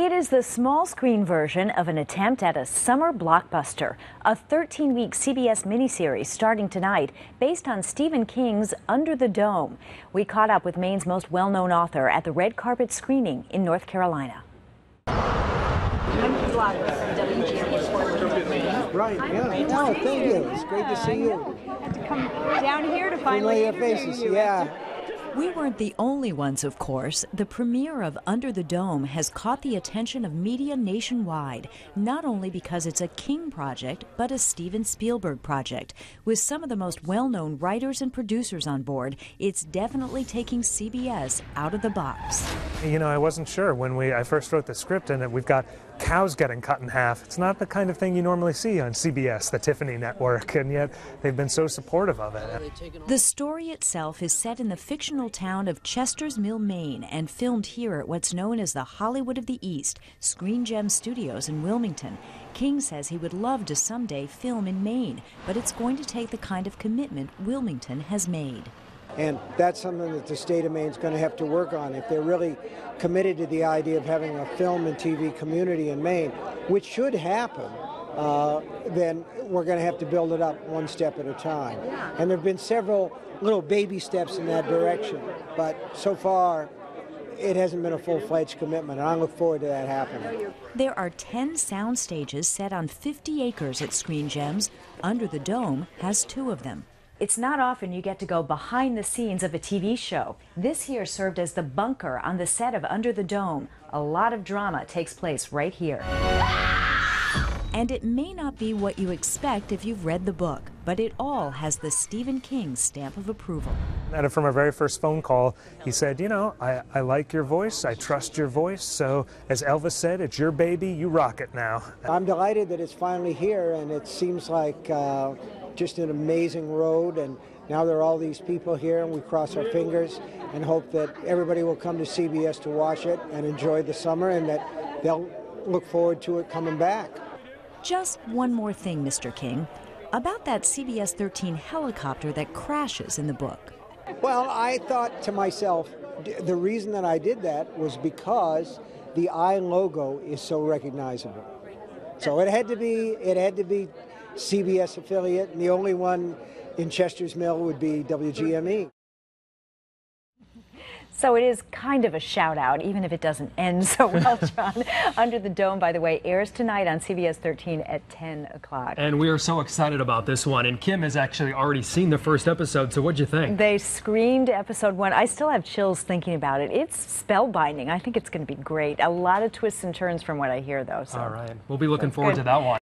It is the small screen version of an attempt at a summer blockbuster, a 13 week CBS miniseries starting tonight based on Stephen King's Under the Dome. We caught up with Maine's most well known author at the red carpet screening in North Carolina. Right, yeah. No, thank you. It's great to see you. Had to come down here to Familiar finally interview faces, you. yeah. We weren't the only ones, of course. The premiere of Under the Dome has caught the attention of media nationwide, not only because it's a King project, but a Steven Spielberg project. With some of the most well known writers and producers on board, it's definitely taking CBS out of the box. You know, I wasn't sure when we I first wrote the script, and that we've got cows getting cut in half. It's not the kind of thing you normally see on CBS, the Tiffany network, and yet they've been so supportive of it. The story itself is set in the fictional town of Chester's Mill, Maine, and filmed here at what's known as the Hollywood of the East, Screen Gems Studios in Wilmington. King says he would love to someday film in Maine, but it's going to take the kind of commitment Wilmington has made. And that's something that the state of Maine's going to have to work on. If they're really committed to the idea of having a film and TV community in Maine, which should happen, uh, then we're going to have to build it up one step at a time. And there have been several little baby steps in that direction, but so far it hasn't been a full-fledged commitment, and I look forward to that happening. There are 10 sound stages set on 50 acres at Screen Gems. Under the Dome has two of them. It's not often you get to go behind the scenes of a TV show. This here served as the bunker on the set of Under the Dome. A lot of drama takes place right here. And it may not be what you expect if you've read the book, but it all has the Stephen King stamp of approval. And from our very first phone call, he said, You know, I, I like your voice, I trust your voice, so as Elvis said, it's your baby, you rock it now. I'm delighted that it's finally here, and it seems like uh, just an amazing road. And now there are all these people here, and we cross our fingers and hope that everybody will come to CBS to watch it and enjoy the summer, and that they'll look forward to it coming back. Just one more thing, Mr. King, about that CBS 13 helicopter that crashes in the book. Well, I thought to myself, the reason that I did that was because the eye logo is so recognizable. So it had to be it had to be CBS affiliate, and the only one in Chester's Mill would be WGME. So it is kind of a shout out, even if it doesn't end so well, John. Under the Dome, by the way, airs tonight on CBS 13 at 10 o'clock. And we are so excited about this one. And Kim has actually already seen the first episode. So what'd you think? They screened episode one. I still have chills thinking about it. It's spellbinding. I think it's going to be great. A lot of twists and turns from what I hear, though. So. All right. We'll be looking That's forward good. to that one.